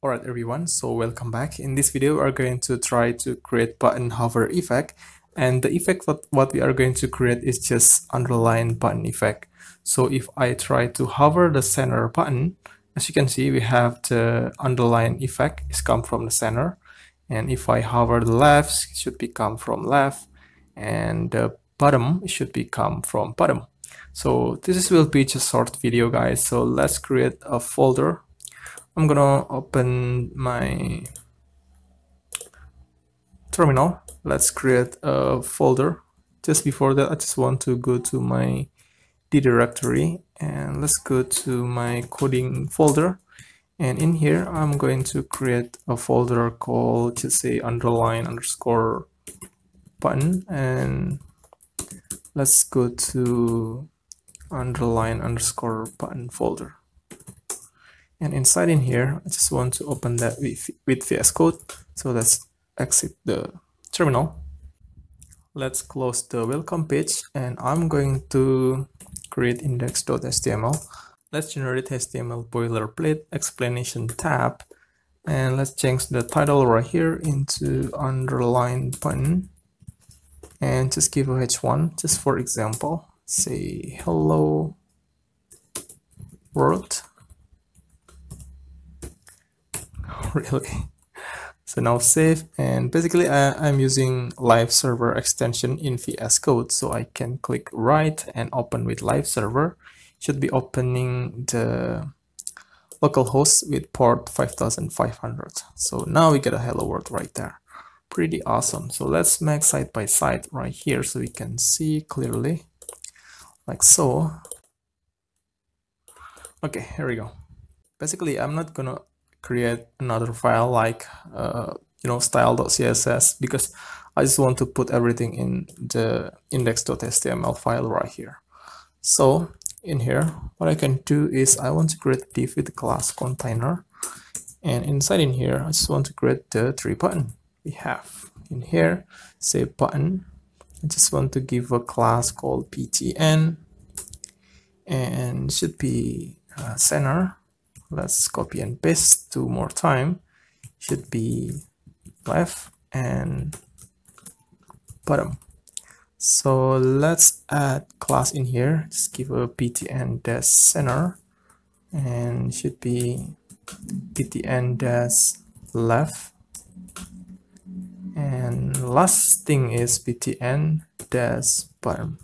Alright everyone, so welcome back. In this video, we're going to try to create button hover effect. And the effect that what we are going to create is just underline button effect. So if I try to hover the center button, as you can see, we have the underline effect is come from the center. And if I hover the left, it should become from left. And the bottom it should become from bottom. So this will be just a short video guys. So let's create a folder I'm gonna open my terminal. Let's create a folder. Just before that, I just want to go to my D directory and let's go to my coding folder. And in here, I'm going to create a folder called just say underline underscore button and let's go to underline underscore button folder. And inside in here I just want to open that with, with VS Code. So let's exit the terminal. Let's close the welcome page and I'm going to create index.html let's generate HTML boilerplate explanation tab. And let's change the title right here into underline button and just give a h1 just for example. Say hello world. Really? So now save and basically I, am using live server extension in VS Code. So I can click right and open with live server. Should be opening the localhost with port 5500 so now we get a hello world right there pretty awesome. So let's make side by side right here so we can see clearly. Like so. Okay here we go. Basically I'm not gonna create another file like uh, you know style.css because I just want to put everything in the index.html file right here. So in here, what I can do is I want to create div with the class container. And inside in here, I just want to create the three button we have. In here, say button. I just want to give a class called btn and should be uh, center let's copy and paste two more time should be left and bottom so let's add class in here just give a btn dash center and should be btn dash left and last thing is btn dash button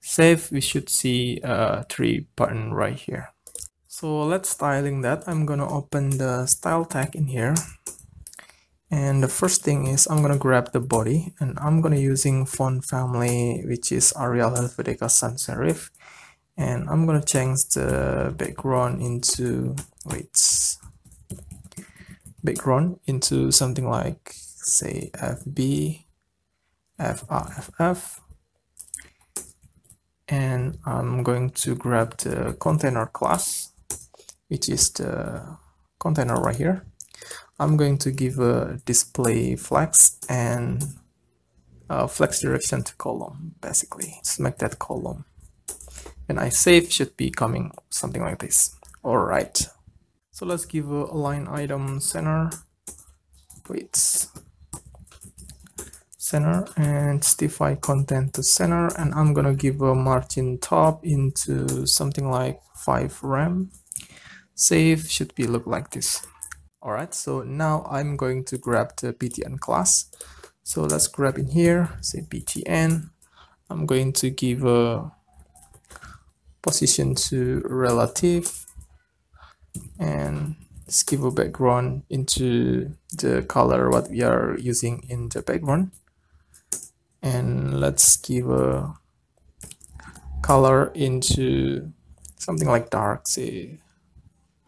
save we should see a three button right here so let's styling that. I'm gonna open the style tag in here. And the first thing is I'm gonna grab the body and I'm gonna using font family which is Arial Helvetica Sans Serif. And I'm gonna change the background into wait background into something like say FB FRFF and I'm going to grab the container class which is the container right here. I'm going to give a display flex and a flex direction to column, basically. Just make that column. When I save, should be coming something like this. All right. So let's give a align item center, wait, center and justify content to center. And I'm gonna give a margin top into something like 5 rem. Save should be look like this. All right so now i'm going to grab the btn class. So let's grab in here say btn i'm going to give a position to relative and let's give a background into the color what we are using in the background and let's give a color into something like dark say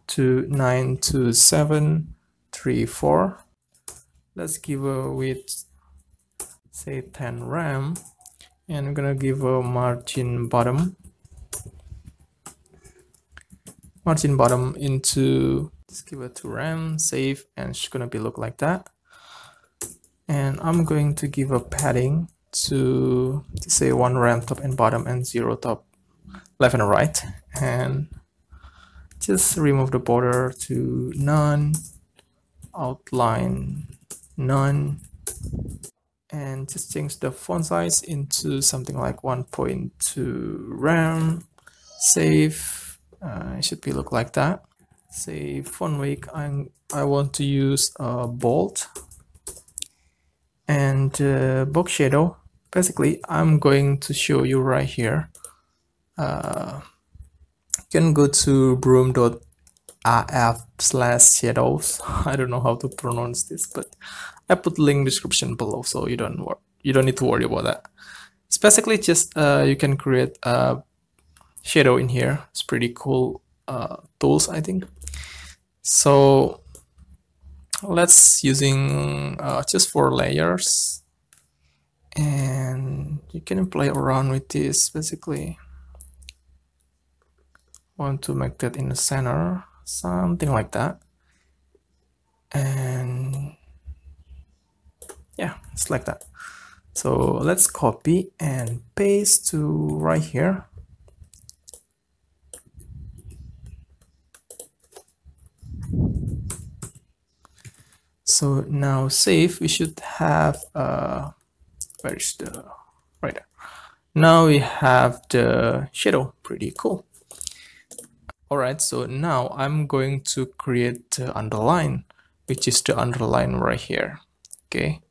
to 92734 let's give a width say 10 rem. And I'm gonna give a margin bottom. Margin bottom into let's give it to rem save and it's gonna be look like that. And I'm going to give a padding to, to say one ramp top and bottom and zero top left and right. And just remove the border to none outline none and just change the font size into something like 1.2 rem save uh, it should be look like that. Say font weight I'm, I want to use a bold and uh, box shadow basically I'm going to show you right here. Uh, you can go to brumm.af slash shadows. I don't know how to pronounce this but I put link description below so you don't you don't need to worry about that. It's basically just uh, you can create a shadow in here. It's pretty cool uh, tools I think. So let's using uh, just four layers and you can play around with this basically. Want to make that in the center something like that. And yeah it's like that. So let's copy and paste to right here. So now save we should have uh where is the right now we have the shadow. Pretty cool. All right so now i'm going to create the underline which is the underline right here. Okay.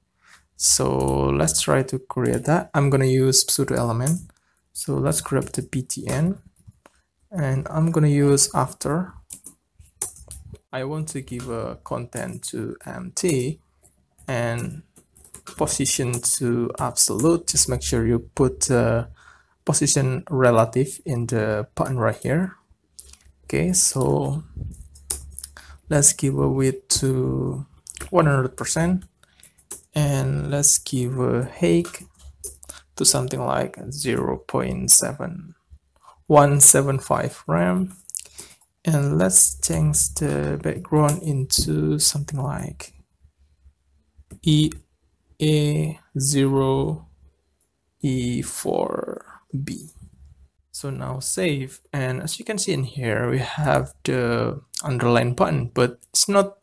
So let's try to create that. I'm gonna use pseudo element. So let's grab the btn and i'm gonna use after. I want to give a content to mt and position to absolute. Just make sure you put uh, position relative in the button right here. Okay, so let's give a width to 100% and let's give a height to something like 0 0.7175 rem and let's change the background into something like EA0 E4B so now save and as you can see in here we have the underline button but it's not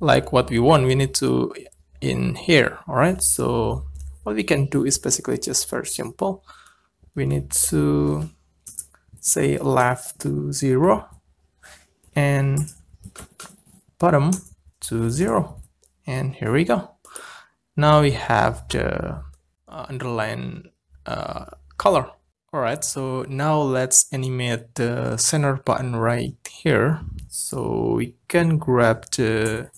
like what we want. We need to in here all right? So what we can do is basically just very simple. We need to say left to zero and bottom to zero. And here we go now we have the uh, underline uh, color. All right so now let's animate the center button right here. So we can grab the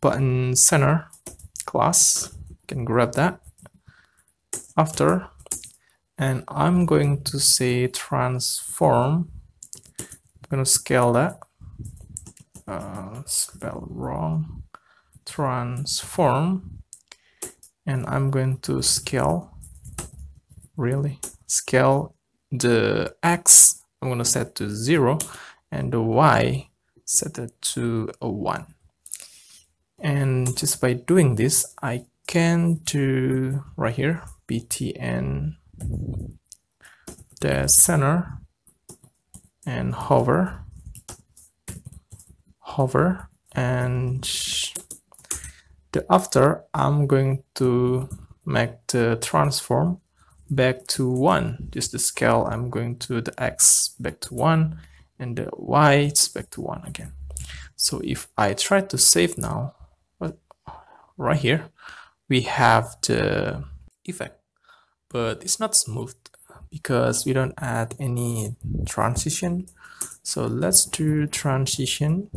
button center class. Can grab that after. And I'm going to say transform. I'm gonna scale that. Uh, spell wrong transform and I'm going to scale really scale the X I'm gonna set to zero and the Y set it to a one. And just by doing this I can do right here btn the center and hover hover and after I'm going to make the transform back to 1 just the scale. I'm going to the X back to 1 and the Y it's back to 1 again. So if I try to save now right here we have the effect. But it's not smooth because we don't add any transition. So let's do transition.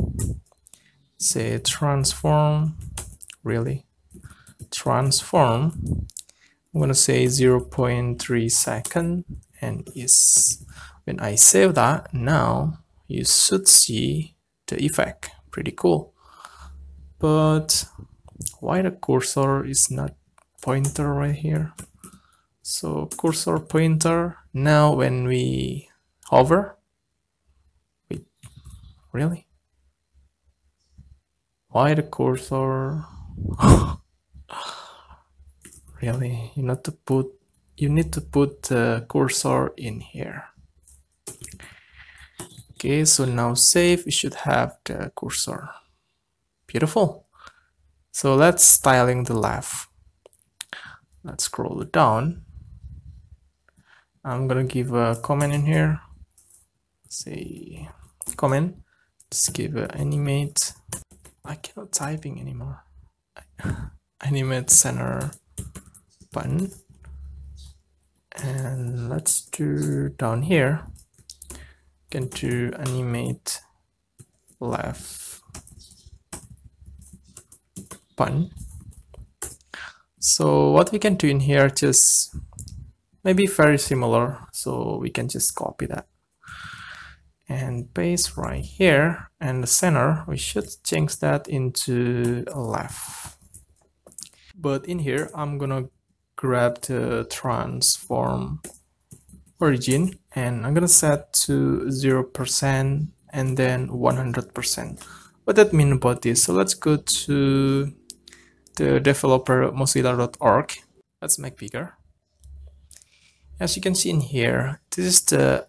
Say transform really transform. I'm gonna say 0.3 second and is when I save that now you should see the effect. Pretty cool. But why the cursor is not pointer right here? So cursor pointer now when we hover wait really? Why the cursor really? You need to put you need to put the cursor in here. Okay so now save we should have the cursor. Beautiful. So let's styling the left let's scroll it down. I'm gonna give a comment in here. Say comment. Just give animate. I cannot typing anymore animate center button. And let's do down here. Can do animate left button. So what we can do in here just maybe very similar. So we can just copy that. And paste right here and the center we should change that into left but in here I'm gonna grab the transform origin and I'm gonna set to 0% and then 100% what that mean about this? So let's go to the developer mozilla.org let's make bigger. As you can see in here this is the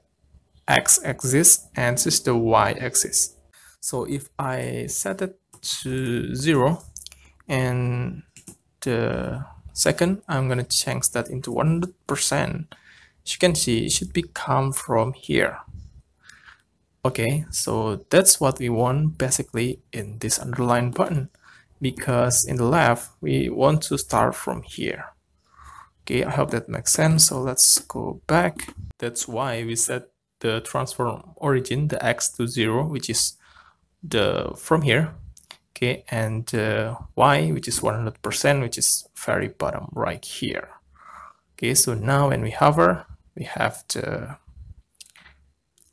x-axis and this is the y-axis. So if I set it to 0 and the second I'm gonna change that into 100% as you can see it should be come from here. Okay so that's what we want basically in this underline button because in the left we want to start from here. Okay i hope that makes sense. So let's go back. That's why we set the transform origin the x to 0 which is the from here okay and uh, y which is 100% which is very bottom right here. Okay so now when we hover we have the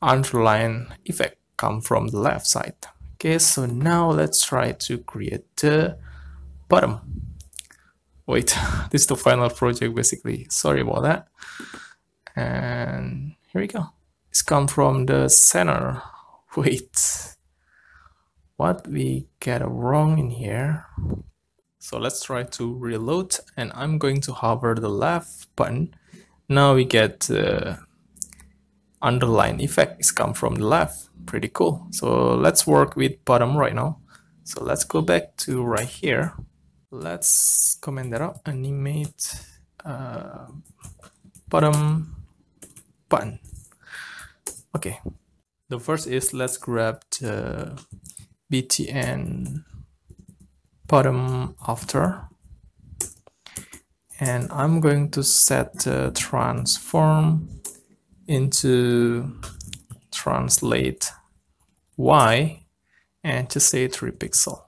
underline effect come from the left side. Okay so now let's try to create the bottom. Wait this is the final project basically. Sorry about that. And here we go. It's come from the center. Wait what we get wrong in here? So let's try to reload and I'm going to hover the left button. Now we get the underline effect is come from the left. Pretty cool. So let's work with bottom right now. So let's go back to right here. Let's comment that out animate uh, bottom button. Okay. The first is let's grab the btn bottom after. And I'm going to set the transform into translate y and to say 3 pixel.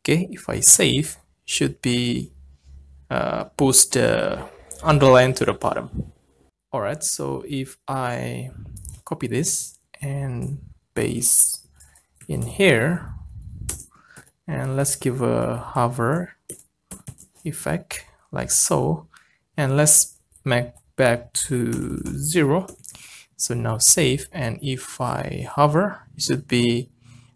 Okay if I save should be uh, push the underline to the bottom. Alright so if I copy this and paste in here. And let's give a hover effect like so. And let's make back to zero. So now save. And if I hover it should be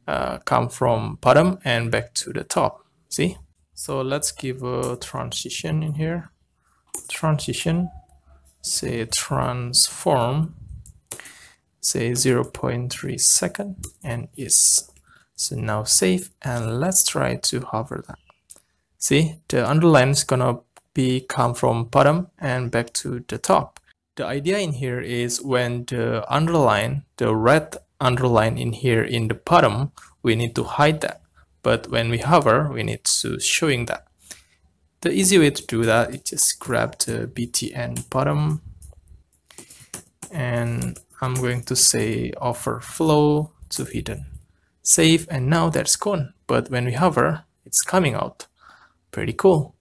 uh, come from bottom and back to the top. See? So let's give a transition in here. Transition. Say transform say 0.3 second and is so now save and let's try to hover that see the underline is gonna be come from bottom and back to the top the idea in here is when the underline the red underline in here in the bottom, we need to hide that. But when we hover, we need to showing that. The easy way to do that is just grab the btn bottom and I'm going to say overflow to hidden. Save and now that's gone. But when we hover, it's coming out. Pretty cool.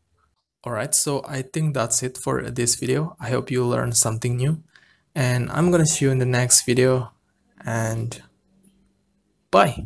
Alright, so I think that's it for this video. I hope you learned something new. And I'm gonna see you in the next video and bye